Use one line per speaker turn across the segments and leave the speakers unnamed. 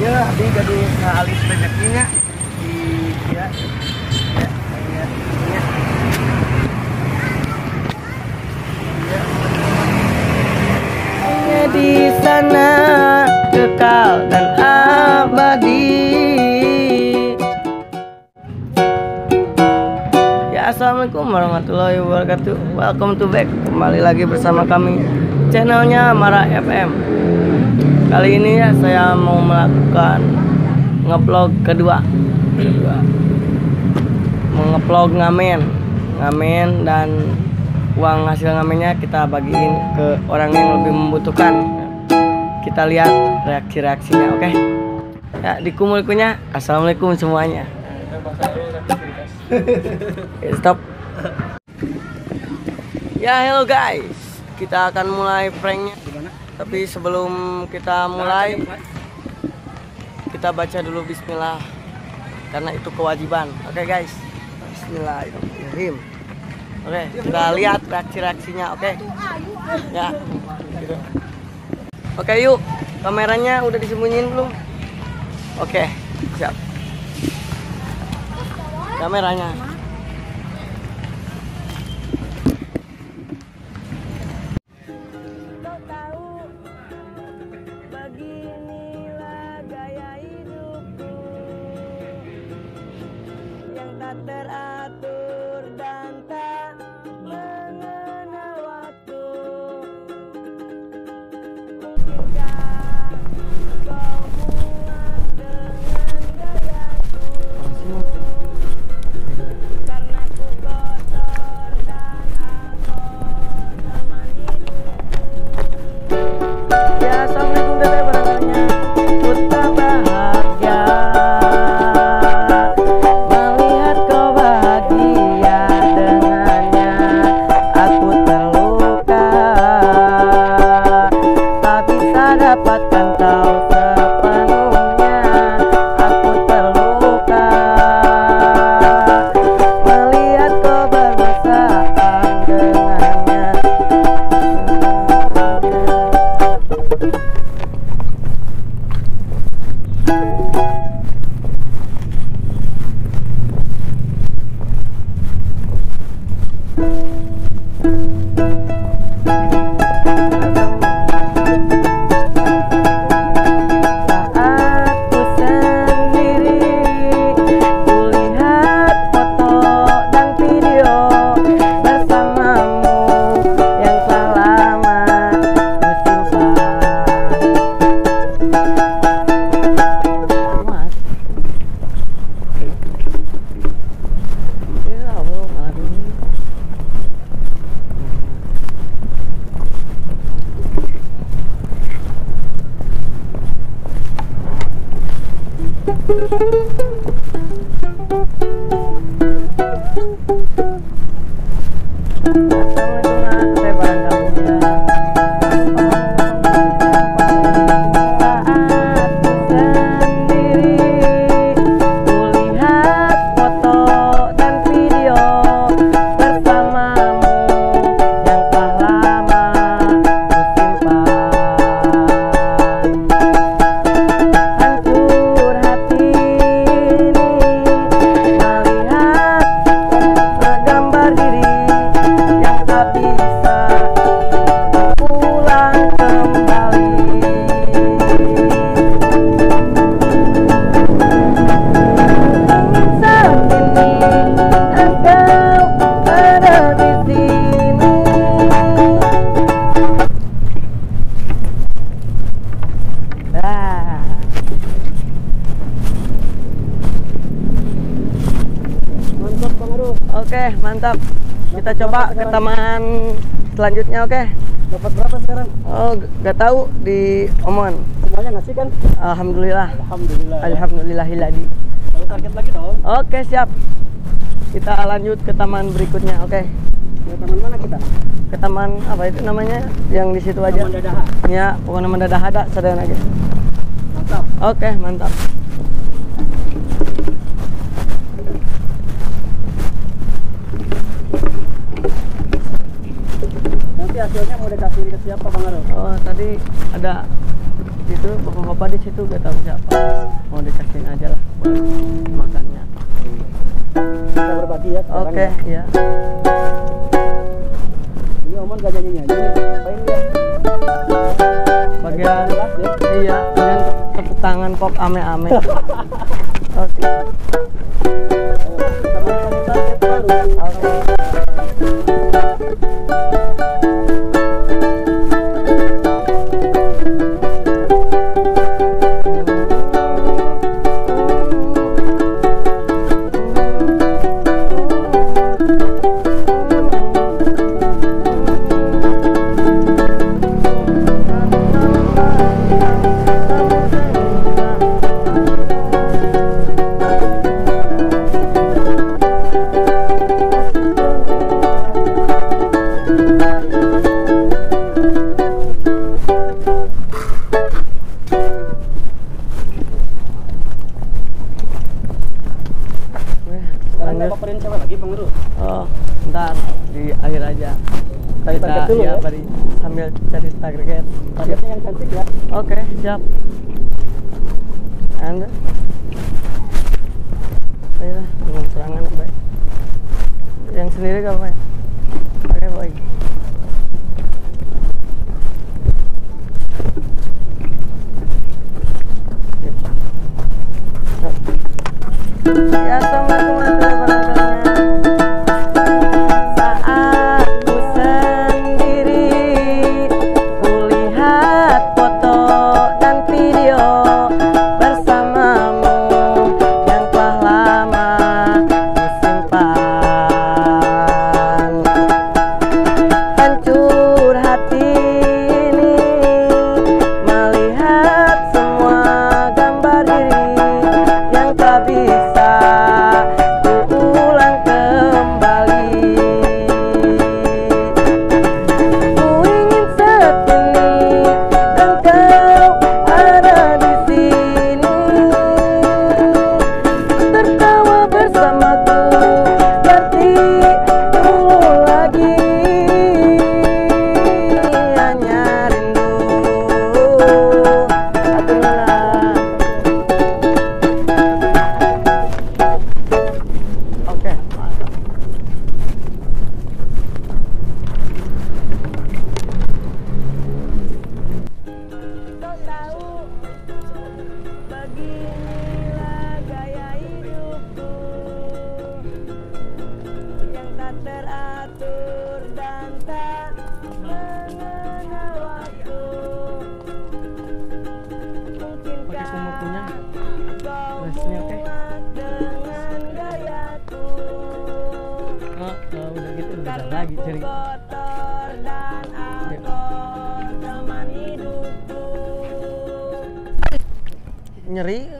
ya abdi jadi ngalis rezekinya di ya ya ya ya Hanya di sana assalamualaikum warahmatullahi wabarakatuh. Welcome to back kembali lagi bersama kami channelnya Mara FM. Kali ini ya saya mau melakukan ngevlog kedua. kedua. Mengevlog ngamen, ngamen dan uang hasil ngamennya kita bagiin ke orang yang lebih membutuhkan. Kita lihat reaksi-reaksinya, oke? Ya, dikumul-kunya. Assalamualaikum semuanya. Oke, stop. Ya, hello guys. Kita akan mulai pranknya. Tapi sebelum kita mulai, kita baca dulu Bismillah. Karena itu kewajiban. Oke guys. Bismillahirrahmanirrahim. Oke, kita lihat reaksi-reaksinya, oke? Ya. gitu. Oke, yuk. Kameranya udah disembunyiin belum? Oke, siap. Kameranya. Kita coba ke taman selanjutnya, oke?
Dapat berapa sekarang?
Oh, g- gak tahu di Oman.
Semuanya ngasih kan?
Alhamdulillah.
Alhamdulillah.
Alhamdulillahiladi.
Kalau target lagi dong.
Oke, siap. Kita lanjut ke taman berikutnya, oke?
Ya, taman mana kita?
Ke taman apa itu namanya? Yang di situ aja.
Taman Dadaha.
Ya, pokoknya mendadak ada sadar aja.
Mantap.
Oke, mantap.
Hasilnya mau dikasih ke siapa Bang Aru?
Oh, tadi ada situ bapak-bapak di situ gak tahu siapa mau dikasihin aja lah buat makannya
Kita berbagi ya.
oke
ya.
ya
Ini Oman gak nyanyi nyanyi. Ngapain dia?
bagian
ya.
iya bagian tepuk tangan kok ame-ame oke
Kita main Kita paparin siapa lagi Bang Ru?
Oh, ntar di akhir aja.
Cari target dulu
ya,
ya.
Bari, sambil cari target.
Targetnya yang cantik ya.
Oke, siap. Anda? Ayolah, dengan serangan baik. Yang sendiri gak apa Oke, baik. Lagi ku
cari.
kotor dan teman hidupku Nyeri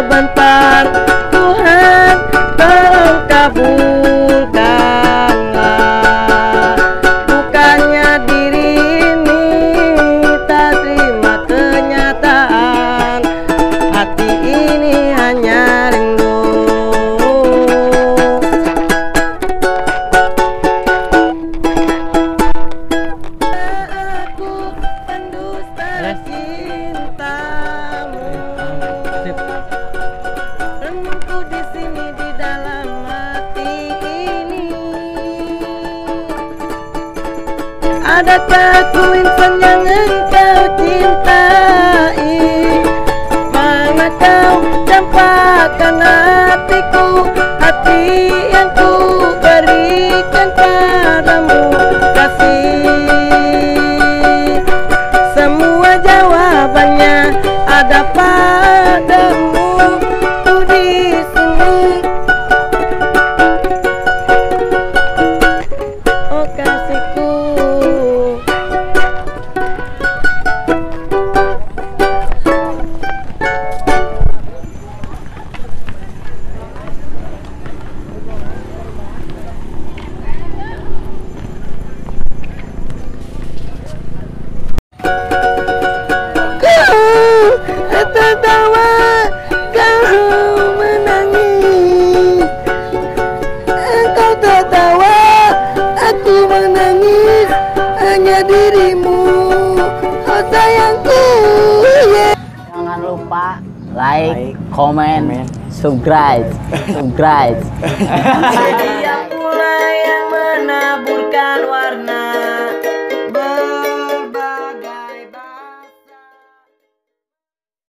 Laban dapat ku insan yang
like, comment, subscribe, subscribe.